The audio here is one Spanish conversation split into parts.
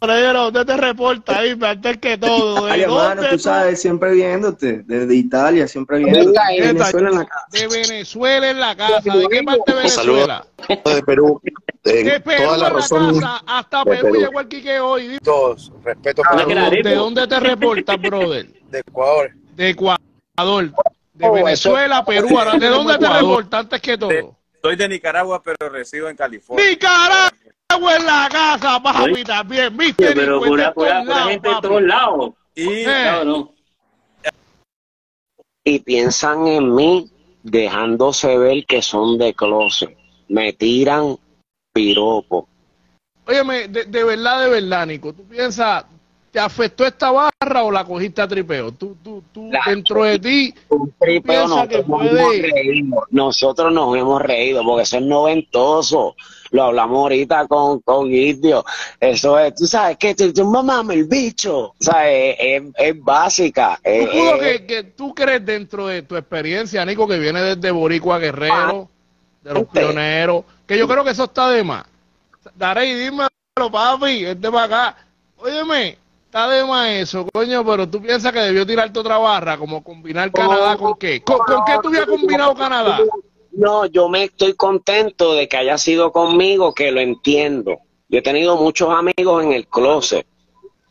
Pero ¿dónde te reporta ahí? Antes que todo. ¿De Ay, hermano, tú sabes, siempre viéndote. Desde Italia, siempre viéndote. Neta, Venezuela en la casa. De Venezuela en la casa. ¿De qué parte de Venezuela? de Perú. De Perú toda la en la razón. casa. Hasta de Perú Perú. llegó el Quique hoy. Todos, respeto ¿De, para ¿De dónde te reportas, brother? de Ecuador. De Ecuador. De Oh, Venezuela, Perú. Ahora, ¿De dónde te Ecuador. reportas antes que todo? Soy de Nicaragua, pero resido en California. Nicaragua en la casa, papi, también. ¿Viste? pero Nico? pura, pura, pura gente de todos lados. Y Eh. Claro, no. y piensan en mí dejándose ver que son de closet. Me tiran piropo. Óyeme, de, de verdad, de verdad, Nico, ¿tú piensas, te afectó esta barra o la cogiste a tripeo? Tú, tú, tú, La- dentro de ti, Un tripeo piensa que nosotros nos hemos puede- reído. Nosotros nos hemos reído porque eso es noventoso. Lo hablamos ahorita con, con Idio. Eso es, tú sabes que tú, tú mamame el bicho. O sea, es, es- es básica. tú Es- es- que, que tú crees dentro de tu experiencia, Nico, que viene desde Boricua Guerrero, de los Gente. pioneros, que yo creo que eso está de más. Daré y dímelo, papi, es de para acá. Óyeme, está de más eso, coño, pero tú piensas que debió tirarte otra barra, como combinar Canadá con qué. ¿Con, con qué tú habías combinado Canadá? No, yo me estoy contento de que haya sido conmigo, que lo entiendo. Yo he tenido muchos amigos en el closet.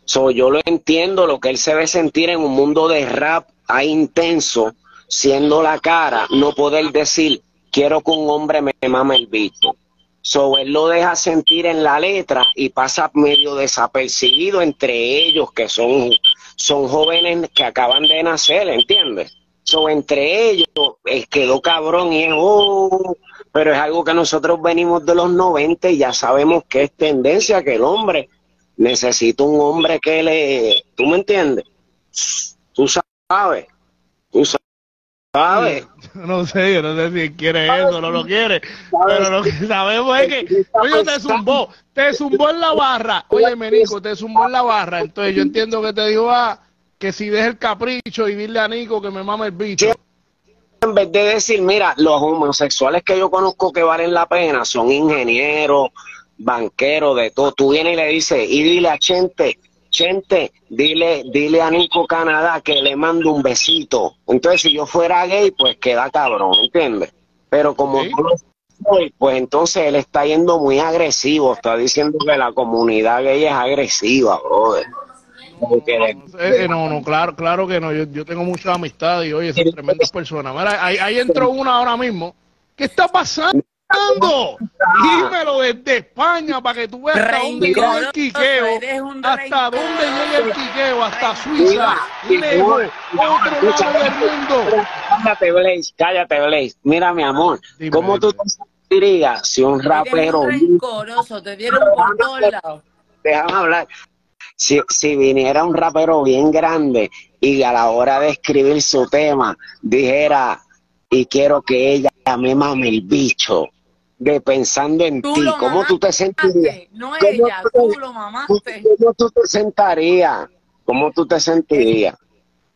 So, yo lo entiendo, lo que él se ve sentir en un mundo de rap ahí intenso, siendo la cara, no poder decir, quiero que un hombre me mame el bicho. So, él lo deja sentir en la letra y pasa medio desapercibido entre ellos, que son, son jóvenes que acaban de nacer, ¿entiendes? So, entre ellos eh, quedó cabrón y es, oh, pero es algo que nosotros venimos de los 90 y ya sabemos que es tendencia que el hombre necesita un hombre que le, ¿tú me entiendes? Tú sabes, tú sabes. No sé, yo no sé si quiere eso o no lo quiere, pero lo que sabemos es que, oye, te zumbó, te zumbó en la barra, oye, Nico, te zumbó en la barra, entonces yo entiendo que te dijo, ah, que si deja el capricho y dile a Nico que me mame el bicho. en vez de decir, mira, los homosexuales que yo conozco que valen la pena son ingenieros, banqueros, de todo. Tú vienes y le dices, y dile a Chente, Chente, dile, dile a Nico Canadá que le mando un besito. Entonces, si yo fuera gay, pues queda cabrón, ¿entiendes? Pero como Sí. no lo soy, pues entonces él está yendo muy agresivo, está diciendo que la comunidad gay es agresiva, brother. No, eh, no, no, claro, claro que no. Yo, yo tengo muchas amistades y oye, son tremendas personas. Mira, ahí, ahí entró una ahora mismo. ¿Qué está pasando? Dímelo desde España para que tú veas hasta dónde llega el quiqueo. Hasta dónde llega el quiqueo, hasta Suiza, lejos, otro lado del mundo. Cállate, Blaze, cállate, Blaze. Mira, mi amor, Dime, ¿cómo tú te sentirías si un rapero, te dieron por todos lados. déjame hablar, si, si viniera un rapero bien grande y a la hora de escribir su tema dijera, y quiero que ella me mame el bicho, de pensando en ti, ¿cómo tú te sentirías? no ¿Cómo ella, tú- tú lo ¿Cómo, mamaste. cómo tú te sentarías? ¿Cómo tú te sentirías?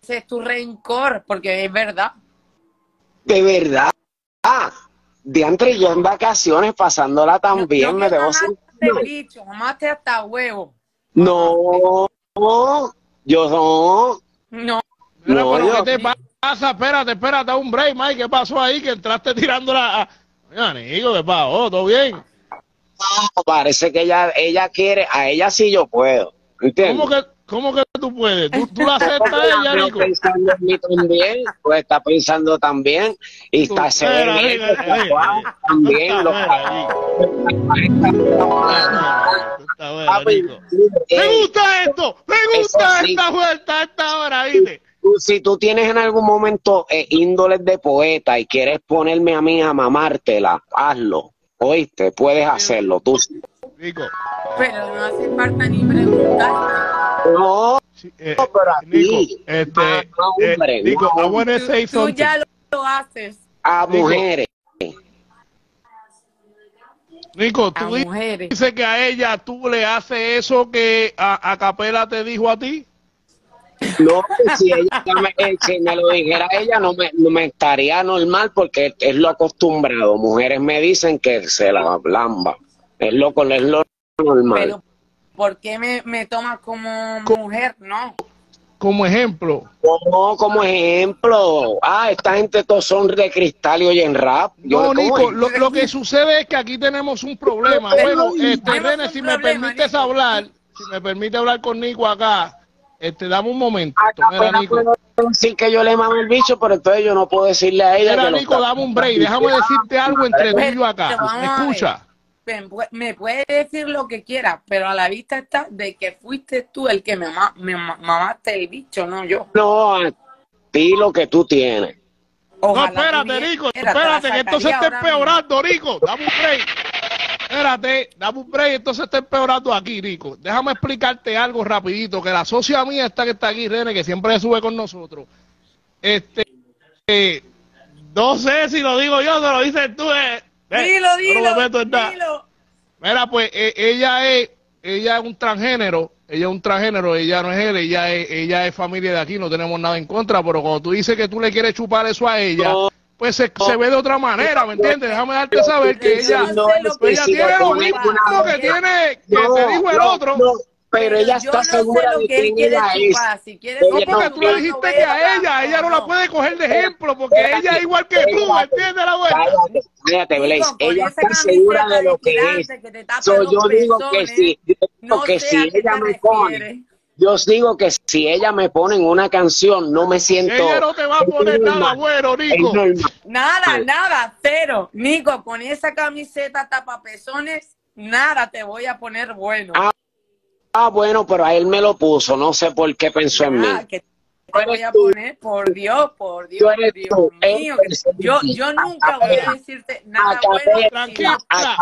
Ese es tu rencor, porque es verdad. De verdad. Ah, diantre, yo en vacaciones pasándola tan bien, no me debo sentir. bicho, mamaste hasta huevo. No, yo no. No, No, pero yo- ¿qué te pasa? Espérate, espérate, un break, Mike. ¿Qué pasó ahí? Que entraste tirándola a... Nico, ¿qué pasó? ¿Todo bien? No, Parece que ella, ella quiere, a ella sí yo puedo. ¿Entiendes? ¿Cómo que, cómo que tú puedes? ¿Tú, tú la aceptas a ella, Está Nico? pensando en mí también, pues está pensando también, y está se ve está también. Lo, Está bueno, Papi, Nico. eh, Me gusta esto, me gusta esta vuelta a esta hora, ¿viste? Tú- si tú tienes en algún momento eh, índoles de poeta y quieres ponerme a mí a mamártela, hazlo. ¿Oíste? Puedes hacerlo. Tú Nico, pero no hace falta ni preguntar. no, sí, eh, No, pero a Nico, ti. este, Ah, eh, hombre, Nico, no. I wanna say Tú something. ya lo, lo haces a mujeres. Nico, a tú mujeres. dices que a ella tú le haces eso que a, a Capela te dijo a ti. No, si ella me, eh, si me lo dijera ella, no me, no me estaría normal porque es lo acostumbrado. Mujeres me dicen que se la lamba. Es lo, es lo normal. Pero, ¿por qué me, me tomas como mujer? No. Como ejemplo. No, como ejemplo. Ah, esta gente todos son de cristal y oyen rap. Yo, No, ¿cómo Nico, lo, lo que sucede es que aquí tenemos un problema. Pero- Bueno, este, René, si me permites Nico. hablar, si me permite hablar con Nico acá, este, dame un momento. Acá Mira, Nico, decir que yo le mamo el bicho, pero entonces yo no puedo decirle a ella Mira, que Nico, dame un break. Déjame decirte algo entre tú y yo acá. Pero vamos ¿Me a ver. escucha? Me pu- Me puede decir lo que quiera, pero a la vista está de que fuiste tú el que me, ma- me ma- mamaste el bicho, no yo. No, a ti lo que tú tienes. No, espérate, Nico, espérate, que esto se sacaría está ahora mismo. empeorando, Nico. Dame un break. Espérate, dame un break, esto se está empeorando aquí, Nico. Déjame explicarte algo rapidito, que la socia mía esta que está aquí, René, que siempre sube con nosotros. Este, eh, no sé si lo digo yo, se lo dices tú. Eh, Eh, Dilo, yo no dilo, dilo. Mira, pues eh, ella es ella es un transgénero, ella es un transgénero, ella no es él, ella es, ella es familia de aquí, no tenemos nada en contra, pero cuando tú dices que tú le quieres chupar eso a ella, No. Pues se, se ve de otra manera, ¿me entiendes? Déjame darte saber que ella, no que ella tiene lo mismo que tiene, que No, te dijo el no, otro. no, pero ella yo está no sé segura lo de que él quién quiere ella es. Si quiere No, porque no tú le dijiste que a ella, ella no la puede coger de ejemplo, porque ella es igual que tú, ¿me entiendes la vuelta? Cállate, con Ella está segura de lo que es. que So, yo digo que pezones, si, yo digo no que qué ella me pone. Yo digo que si ella me pone en una canción, no me siento. Ella no te va a poner nada bueno, Nico. Nada, nada, cero. Nico, con esa camiseta tapa pezones, nada te voy a poner bueno. Ah, Ah, bueno, pero a él me lo puso, no sé por qué pensó en mí. Ah, que te voy a tú. poner, por Dios, por Tú Dios, Dios tú, mío. Yo, tú. yo nunca voy a decirte nada bueno. Tranquila,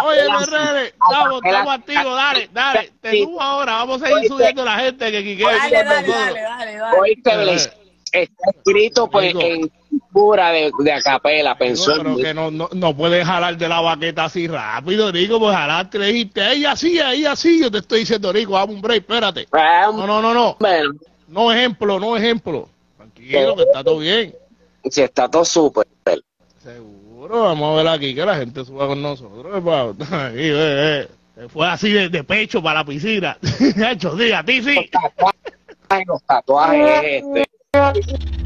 oye. René, estamos, estamos activos, dale, dale, te subo ahora, vamos a Oíste. subiendo la gente que Quique Dale, dale, dale, dale, dale. Oíste, está escrito pues en pura de, de acapela, pensó pero que no, no, no puedes jalar de la baqueta así rápido, Rico, pues jalaste, le dijiste, ella sí, ella sí, yo te estoy diciendo, Rico, dame un break, espérate. No, no, no, no, bueno, no ejemplo, no ejemplo. Tranquilo, que está todo bien. si está todo súper. Seguro, vamos a ver aquí que la gente suba con nosotros. Fue así de, de pecho para la piscina. Hecho, sí, a ti sí. Los tatuajes este.